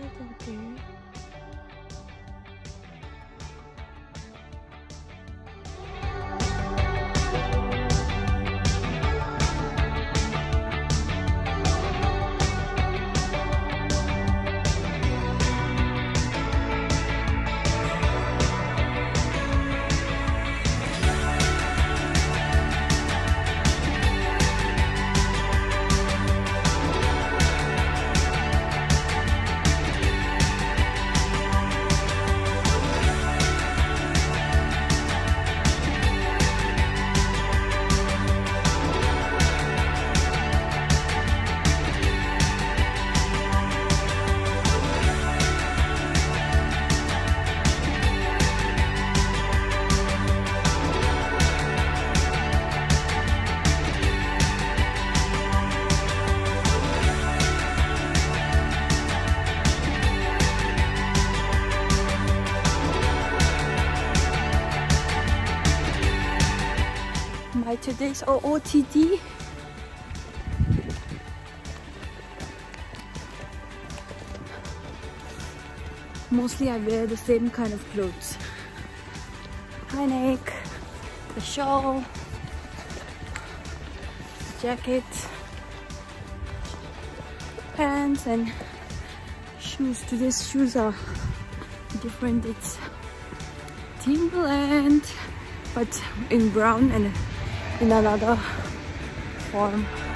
head over. Today's OOTD. Mostly I wear the same kind of clothes. High neck, the shawl, jacket, pants and shoes. Today's shoes are different. It's Timberland, but in brown and in another form.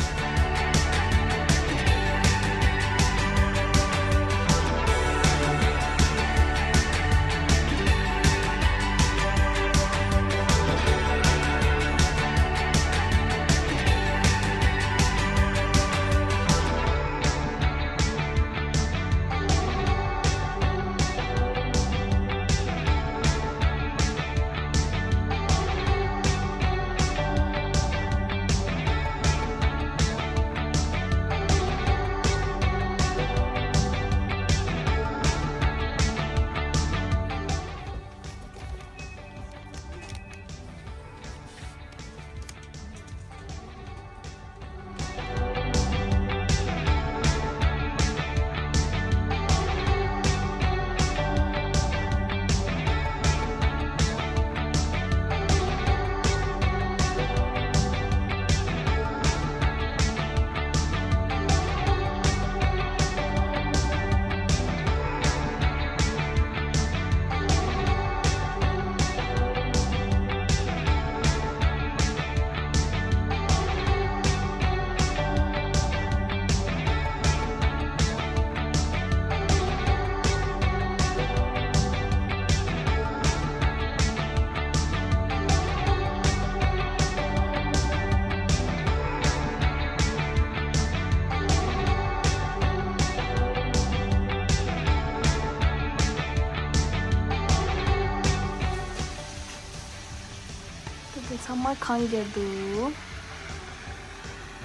관계도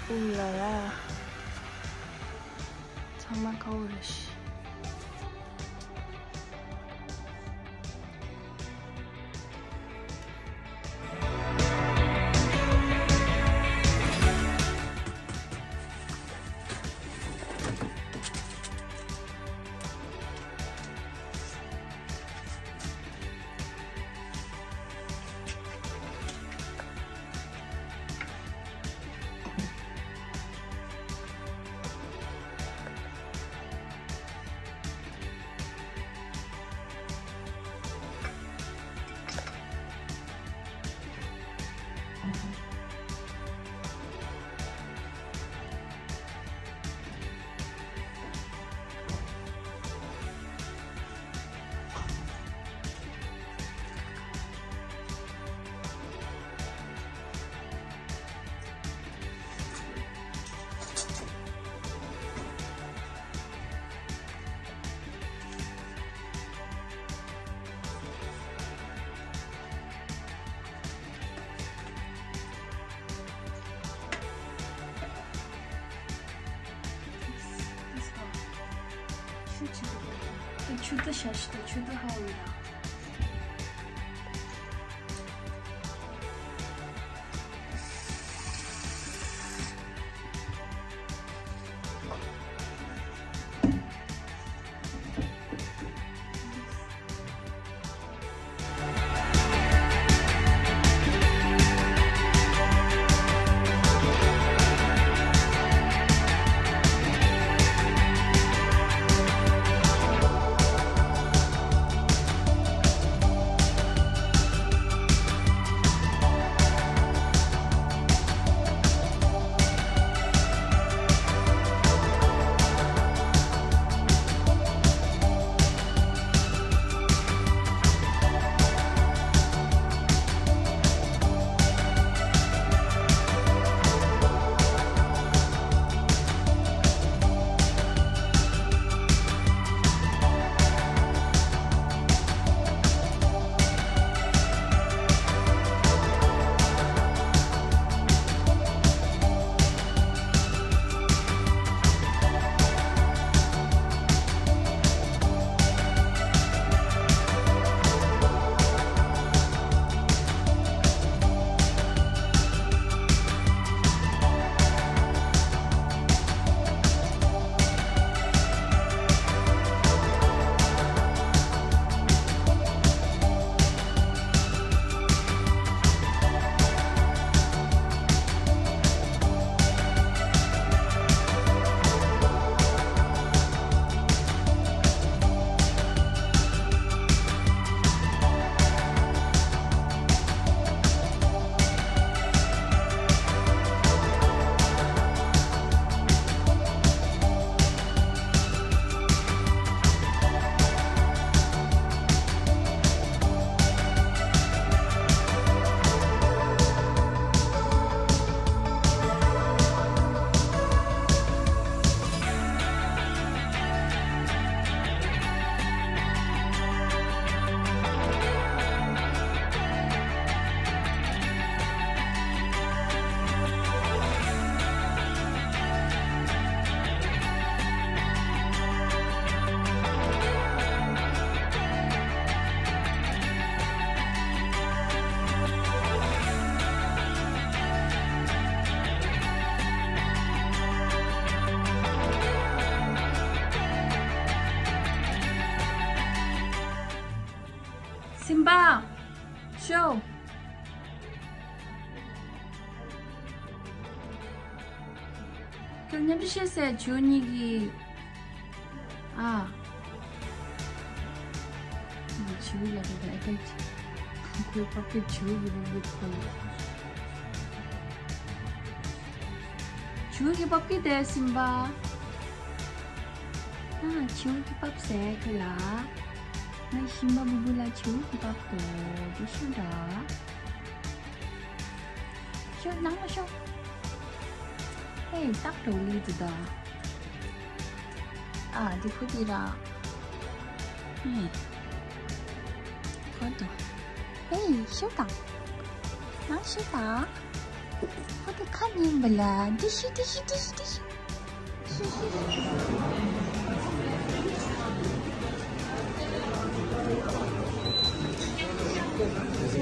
울려야 정말 거울이 一个多小时的，去多好呀。 심바 쇼. 주셨어요 좋은 얘기 아. 이거 지우려고 내가 그 밖에 지우기를 못하고 지우기 cái bắp xe thôi là ngay 那行吧，不不来求你吧，哥，就是的。笑，哪么笑？嘿，大头栗子的。啊，就不低了。嗯，好的。嘿，小打，哪小打？我得看你们了，滴西滴西滴西滴西，是是是。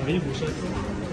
没股神。